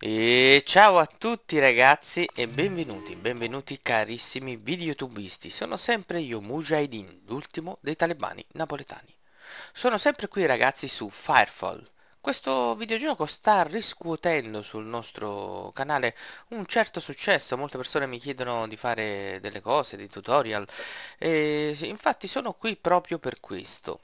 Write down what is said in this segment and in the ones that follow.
E ciao a tutti ragazzi e benvenuti, benvenuti carissimi videotubisti. Sono sempre io Mujahideen, l'ultimo dei talebani napoletani. Sono sempre qui ragazzi su Firefall. Questo videogioco sta riscuotendo sul nostro canale un certo successo, molte persone mi chiedono di fare delle cose, dei tutorial e infatti sono qui proprio per questo.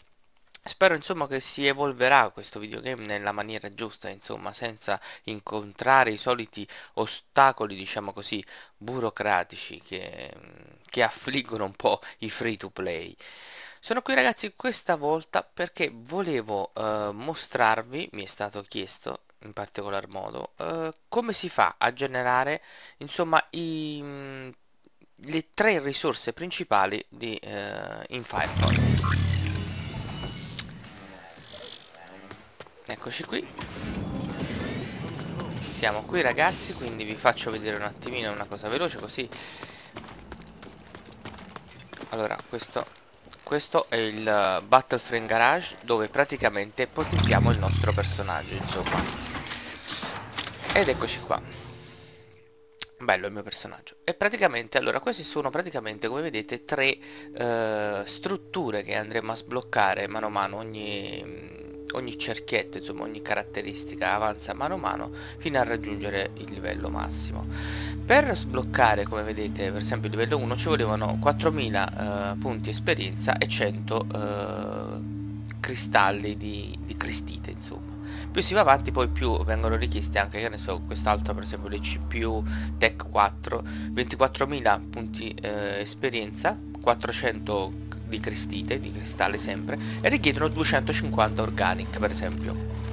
Spero insomma che si evolverà questo videogame nella maniera giusta, insomma, senza incontrare i soliti ostacoli, diciamo così, burocratici che, che affliggono un po' i free to play. Sono qui ragazzi questa volta perché volevo uh, mostrarvi, mi è stato chiesto in particolar modo, uh, come si fa a generare insomma i, le tre risorse principali di, uh, in Firefox. Eccoci qui. Siamo qui ragazzi Quindi vi faccio vedere un attimino una cosa veloce così. Allora questo Questo è il uh, Battleframe Garage Dove praticamente ipotizziamo il nostro personaggio Insomma. Ed eccoci qua. Bello il mio personaggio. E praticamente allora questi sono praticamente come vedete tre uh, strutture che andremo a sbloccare mano a mano ogni ogni cerchietto, insomma ogni caratteristica avanza mano a mano fino a raggiungere il livello massimo. Per sbloccare, come vedete, per esempio il livello 1 ci volevano 4000 eh, punti esperienza e 100 eh, cristalli di, di cristite, insomma più si va avanti poi più vengono richiesti anche che ne so quest'altro per esempio le CPU Tech 4 24.000 punti eh, esperienza 400 di cristite, di cristalli sempre, e richiedono 250 organic per esempio.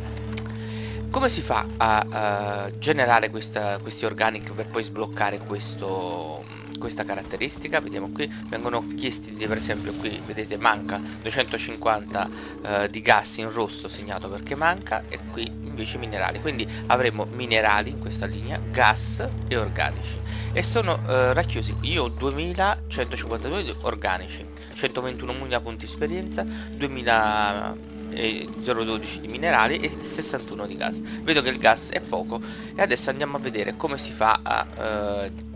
Come si fa a, a generare questa, questi organic per poi sbloccare questo, questa caratteristica? Vediamo qui, vengono chiesti per esempio qui, vedete manca 250 uh, di gas in rosso segnato perché manca e qui invece minerali, quindi avremo minerali in questa linea, gas e organici. E sono uh, racchiusi, io ho 2152 organici 121.000 punti esperienza 2012 di minerali e 61 di gas. Vedo che il gas è poco e adesso andiamo a vedere come si fa a eh,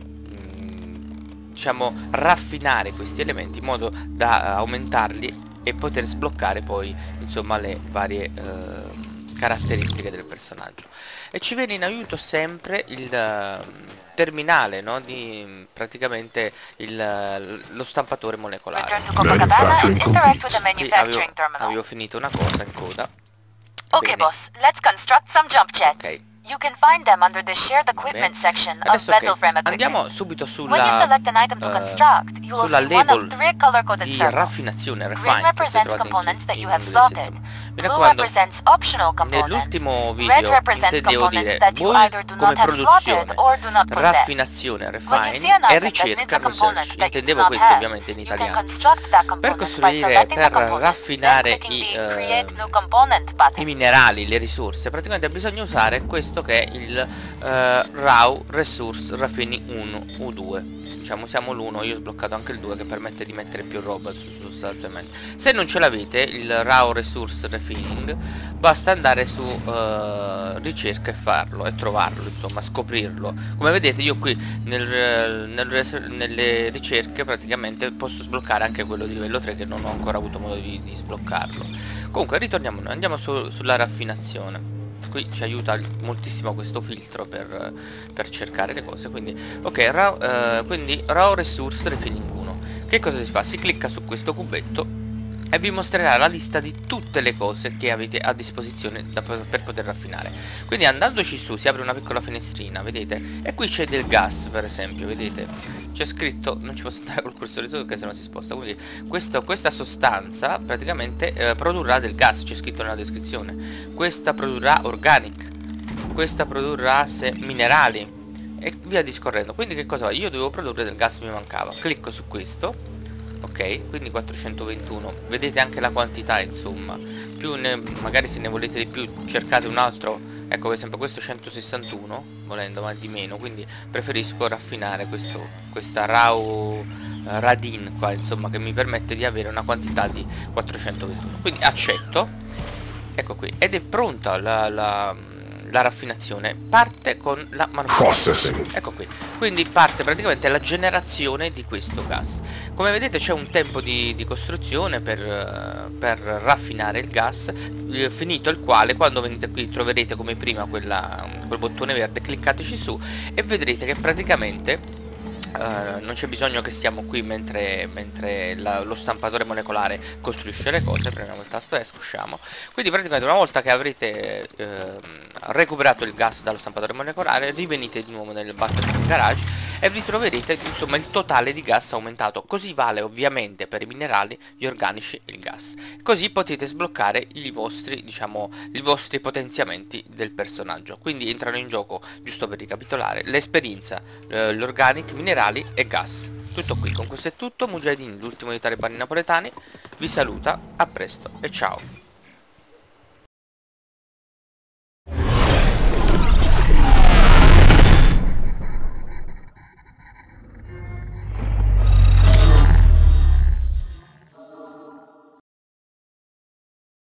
diciamo raffinare questi elementi in modo da aumentarli e poter sbloccare poi insomma le varie eh, caratteristiche del personaggio e ci viene in aiuto sempre il terminale no? di praticamente il, lo stampatore molecolare avevo, avevo finito una cosa in coda ok boss let's construct some jump jets okay. You can find them under the shared equipment section of Battleframe okay. Andiamo subito sulla, When you select an item to uh, construct, you will see one of three color-coded circles. raffinazione, Green represents components that you have slotted. Represents optional components. Video slotted or do not possess. Raffinazione, refine e ricerca, research. Intendevo questo ovviamente in italiano. Per costruire, per raffinare i, uh, i minerali, le risorse, praticamente bisogna usare questo che è il uh, RAW Resource Raffining 1 U2 diciamo siamo l'1 io ho sbloccato anche il 2 che permette di mettere più roba sostanzialmente se non ce l'avete il RAW Resource Raffining basta andare su uh, ricerca e farlo e trovarlo insomma scoprirlo. Come vedete io qui nel, nel, nelle ricerche praticamente posso sbloccare anche quello di livello 3 che non ho ancora avuto modo di, di sbloccarlo. Comunque ritorniamo noi andiamo su, sulla raffinazione. Qui ci aiuta moltissimo questo filtro per, per cercare le cose quindi ok raw, eh, quindi raw resource refining 1 che cosa si fa? si clicca su questo cubetto e vi mostrerà la lista di tutte le cose che avete a disposizione da, per poter raffinare. Quindi andandoci su si apre una piccola finestrina vedete? E qui c'è del gas per esempio vedete? C'è scritto non ci posso andare col cursore su perché se no si sposta. Quindi questo, questa sostanza praticamente eh, produrrà del gas c'è scritto nella descrizione. Questa produrrà organic questa produrrà minerali e via discorrendo. Quindi che cosa va? io dovevo produrre del gas mi mancava. Clicco su questo ok quindi 421 vedete anche la quantità insomma. Più ne, magari se ne volete di più cercate un altro. Ecco per esempio questo 161 volendo ma di meno. Quindi preferisco raffinare questo questa raw uh, radin qua insomma che mi permette di avere una quantità di 421 quindi accetto. Ecco qui. Ed è pronta la, la la raffinazione. Parte con la manufattura ecco qui. Quindi parte praticamente la generazione di questo gas. Come vedete c'è un tempo di, di costruzione per, per, raffinare il gas eh, finito il quale quando venite qui troverete come prima quella, quel bottone verde cliccateci su e vedrete che praticamente Uh, non c'è bisogno che stiamo qui mentre, mentre la, lo stampatore molecolare costruisce le cose premiamo il tasto S, usciamo. Quindi praticamente una volta che avrete uh, recuperato il gas dallo stampatore molecolare rivenite di nuovo nel battery garage e vi troverete insomma il totale di gas aumentato. Così vale ovviamente per i minerali gli organici e il gas. Così potete sbloccare i vostri diciamo i vostri potenziamenti del personaggio. Quindi entrano in gioco giusto per ricapitolare l'esperienza uh, l'organic minerali e gas. Tutto qui, con questo è tutto, Mujahideen, l'ultimo di Talebani napoletani, vi saluta, a presto e ciao.